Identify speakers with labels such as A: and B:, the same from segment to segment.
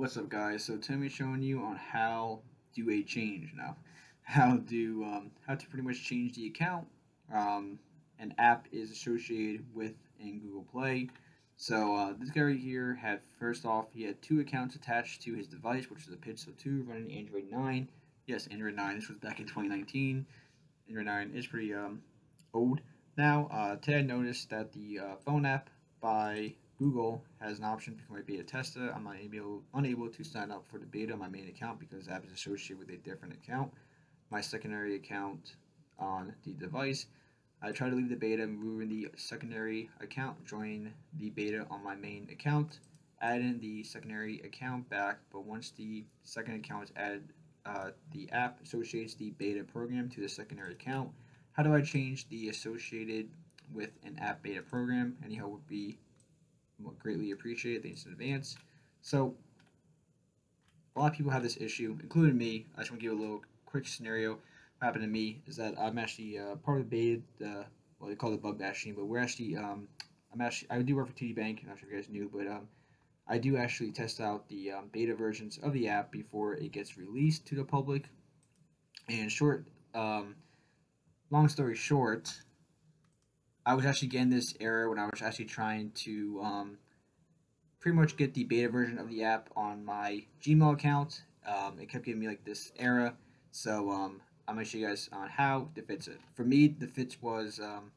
A: What's up guys? So Timmy showing you on how do a change now. How do um, how to pretty much change the account. Um, an app is associated with in Google Play. So uh, this guy right here had first off he had two accounts attached to his device, which is a Pixel 2 running Android 9. Yes, Android 9. This was back in 2019. Android 9 is pretty um, old now. Uh, today I noticed that the uh, phone app by Google has an option to become a beta tester. I'm unable, unable to sign up for the beta on my main account because the app is associated with a different account, my secondary account on the device. I try to leave the beta, move in the secondary account, join the beta on my main account, add in the secondary account back, but once the second account is added, uh, the app associates the beta program to the secondary account. How do I change the associated with an app beta program? Any help would be greatly appreciated. Thanks in advance. So, a lot of people have this issue, including me. I just want to give a little quick scenario. What happened to me is that I'm actually uh, part of the beta, uh, well, they call it bug bashing, but we're actually, um, I'm actually, I do work for TD Bank. I'm not sure if you guys knew, but um, I do actually test out the um, beta versions of the app before it gets released to the public. And short, um, long story short, I was actually getting this error when I was actually trying to um, pretty much get the beta version of the app on my Gmail account. Um, it kept giving me like this error, so um, I'm gonna show you guys on how to fix it. For me, the fix was um,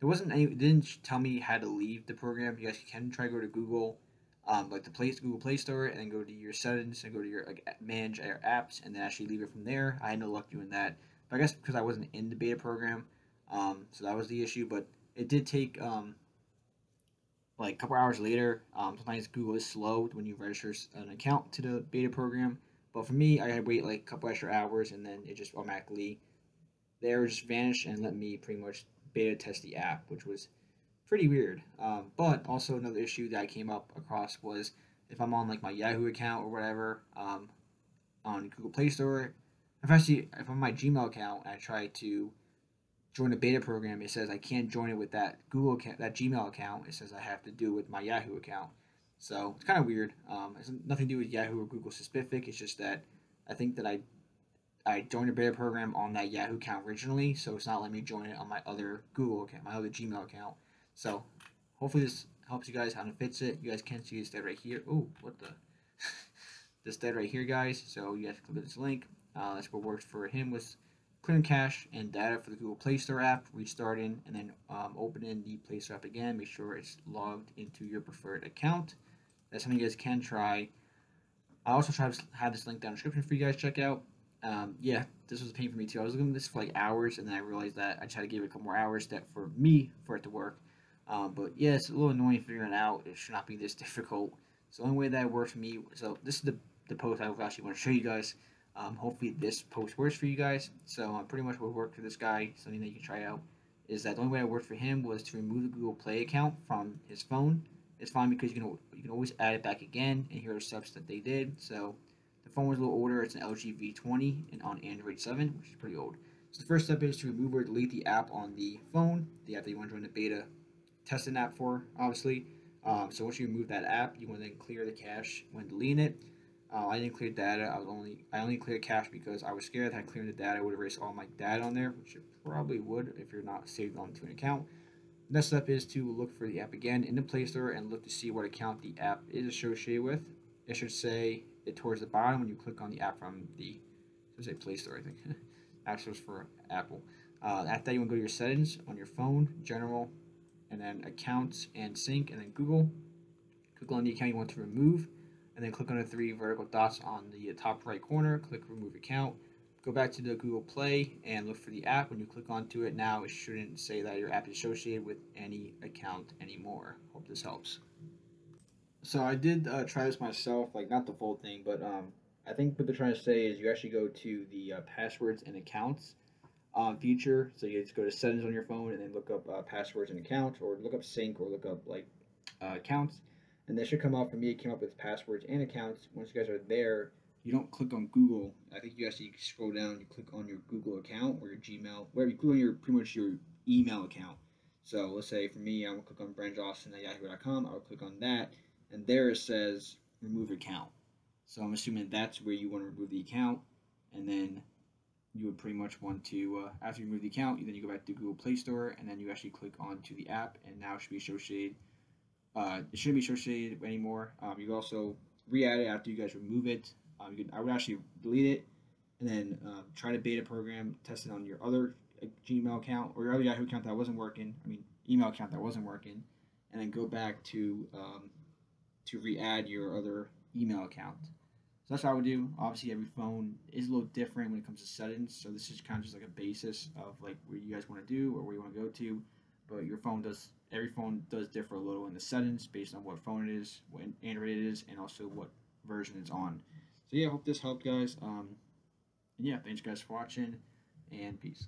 A: there wasn't any. It didn't tell me how to leave the program. You guys can try to go to Google, um, like the Play Google Play Store, and go to your settings and go to your like manage your apps, and then actually leave it from there. I had no luck doing that, but I guess because I wasn't in the beta program, um, so that was the issue. But it did take um, like a couple hours later. Um, sometimes Google is slow when you register an account to the beta program. But for me, I had to wait like a couple extra hours, and then it just automatically there just vanished and let me pretty much beta test the app, which was pretty weird. Um, but also another issue that I came up across was if I'm on like my Yahoo account or whatever um, on Google Play Store, if I actually if I'm on my Gmail account and I try to join a beta program, it says I can't join it with that Google account, that Gmail account. It says I have to do it with my Yahoo account. So it's kind of weird. Um, it's nothing to do with Yahoo or Google specific. It's just that I think that I I joined a beta program on that Yahoo account originally, so it's not letting me join it on my other Google account, my other Gmail account. So hopefully this helps you guys how to fix it. You guys can see this dead right here. Oh, what the? this dead right here, guys. So you guys click this link. Uh, that's what works for him was clearing cache and data for the Google Play Store app, restarting, and then um, opening the Play Store app again. Make sure it's logged into your preferred account. That's something you guys can try. I also try to have this link down in the description for you guys to check out. Um, yeah, this was a pain for me too. I was looking at this for like hours, and then I realized that I had to give it a couple more hours that for me for it to work. Um, but yeah, it's a little annoying figuring it out. It should not be this difficult. So the only way that works for me. So this is the the post I actually want to show you guys. Um, hopefully this post works for you guys. So uh, pretty much what worked for this guy, something that you can try out, is that the only way it worked for him was to remove the Google Play account from his phone. It's fine because you can you can always add it back again, and here are the steps that they did. So the phone was a little older. It's an LG V20 and on Android 7, which is pretty old. So the first step is to remove or delete the app on the phone, the app that you want to join the beta testing app for, obviously. Um, so once you remove that app, you want to then clear the cache when deleting it. Uh, I didn't clear data. I was only I only cleared cache because I was scared that clearing the data would erase all my data on there, which it probably would if you're not saved onto an account. Next step is to look for the app again in the Play Store and look to see what account the app is associated with. It should say it towards the bottom when you click on the app from the it say Play Store, I think. App Stores for Apple. Uh, after that, you want to go to your settings on your phone, General, and then Accounts and Sync, and then Google. Click on the account you want to remove and then click on the three vertical dots on the top right corner, click remove account, go back to the Google Play and look for the app. When you click onto it now, it shouldn't say that your app is associated with any account anymore. Hope this helps. So I did uh, try this myself, like not the full thing, but um, I think what they're trying to say is you actually go to the uh, passwords and accounts um, feature. So you just go to settings on your phone and then look up uh, passwords and accounts, or look up sync, or look up like uh, accounts and this should come up for me. It came up with passwords and accounts. Once you guys are there, you don't click on Google. I think you actually scroll down. You click on your Google account or your Gmail, wherever you click on your pretty much your email account. So let's say for me, I'm gonna click on Brandon Austin at yahoo.com. I'll click on that, and there it says remove account. So I'm assuming that's where you want to remove the account, and then you would pretty much want to uh, after you remove the account, you then you go back to Google Play Store, and then you actually click onto the app, and now it should be associated. Uh, it shouldn't be associated anymore. Um, you can also re-add it after you guys remove it. Um, can, I would actually delete it, and then uh, try to beta program, test it on your other Gmail account or your other Yahoo account that wasn't working. I mean, email account that wasn't working, and then go back to um, to re-add your other email account. So that's what I would do. Obviously, every phone is a little different when it comes to settings. So this is kind of just like a basis of like where you guys want to do or where you want to go to. But your phone does every phone does differ a little in the settings based on what phone it is, what Android it is, and also what version it's on. So yeah, I hope this helped, guys. Um, and yeah, thanks guys for watching, and peace.